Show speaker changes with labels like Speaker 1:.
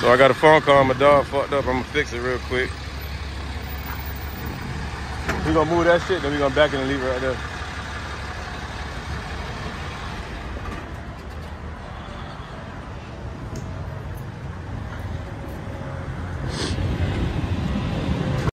Speaker 1: So I got a phone call, my dog fucked up. I'm gonna fix it real quick. We gonna move that shit, then we gonna back it and leave it right there.